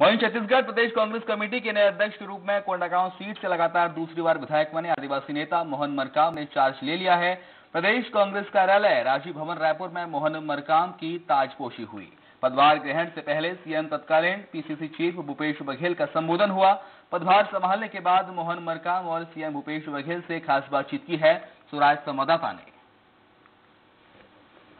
वहीं छत्तीसगढ़ प्रदेश कांग्रेस कमेटी के नए अध्यक्ष के रूप में कोंडागांव सीट से लगातार दूसरी बार विधायक बने आदिवासी नेता मोहन मरकाम ने चार्ज ले लिया है। प्रदेश कांग्रेस कार्यालय राजीव भवन रायपुर में मोहन मरकाम की ताजपोशी हुई। पदभार ग्रहण से पहले सीएम तत्कालीन पीसीसी चीफ भूपेश बघेल का संबोधन हुआ। पदभार संभालने के बाद मोहन मरकाम और सीएम भूपेश बघेल से खास बातचीत की है। सुराज संवाददाता ने।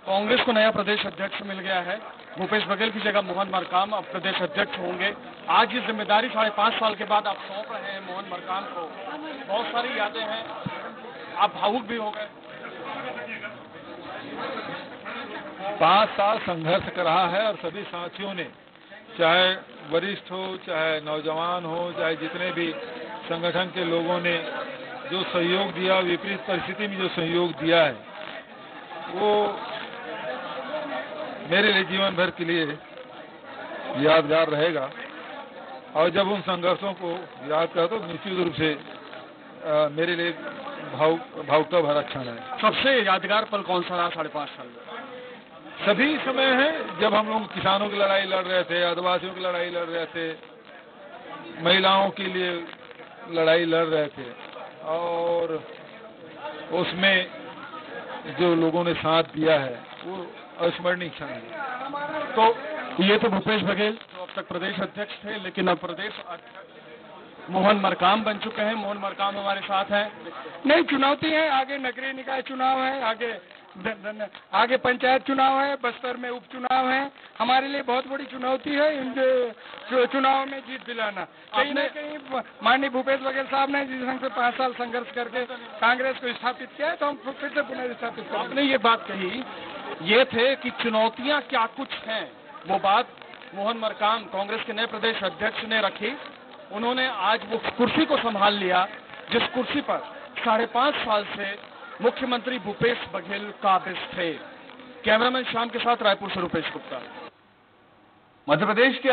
कांग्रेस को नया प्रदेश अध्यक्ष मिल गया है। भूपेश बघेल की जगह मोहन मरकाम अब प्रदेश अध्यक्ष होंगे। आज ये ज़िम्मेदारी साढ़े पाँच साल के बाद आप सौंप रहे हैं मोहन मरकाम को। बहुत सारी यादें हैं। आप भावुक भी हो गए। पाँच साल संघर्ष कर रहा है और सभी साथियों ने, चाहे वरिष्ठ हो, चाहे नौजवान हो, चाहे जितने भी संगठन के लोगों ने जो सहयोग दिया, विपरीत परिस्थिति में जो सहयोग दिया है, वो मेरे लिए जीवन भर के लिए यादगार रहेगा। और जब उन संघर्षों को याद करता तो निश्चित रूप से आ, मेरे लिए भाव भावुकता भरा क्षण है। सबसे यादगार पल कौन सा रहा साढ़े पाँच साल सभी समय है जब हम लोग किसानों की लड़ाई लड़ रहे थे आदिवासियों की लड़ाई लड़ रहे थे महिलाओं के लिए लड़ाई लड़ रहे थे। और उसमें जो लोगों ने साथ दिया है, वो अस्मरणीय क्षण है। तो ये तो भूपेश बघेल, जो अब तक प्रदेश अध्यक्ष थे, लेकिन अब प्रदेश मोहन मरकाम बन चुके हैं। मोहन मरकाम हमारे साथ हैं। नहीं, चुनौती है, आगे नगरीय निकाय चुनाव है, आगे द, द, आगे पंचायत चुनाव है बस्तर में उपचुनाव है। हमारे लिए बहुत बड़ी चुनौती है इन चुनाव में जीत दिलाना। कहीं ना कहीं माननीय भूपेश बघेल साहब ने जिस ढंग से पाँच साल संघर्ष करके कांग्रेस को स्थापित किया है तो हम फिर से पुनर्स्थापित आपने ये बात कही ये थे कि चुनौतियाँ क्या कुछ हैं वो बात मोहन मरकाम कांग्रेस के नए प्रदेश अध्यक्ष ने रखी। उन्होंने आज वो कुर्सी को संभाल लिया जिस कुर्सी पर साढ़े पाँच साल से मुख्यमंत्री भूपेश बघेल काबिज थे कैमरामैन शाम के साथ रायपुर से रूपेश गुप्ता। मध्य प्रदेश के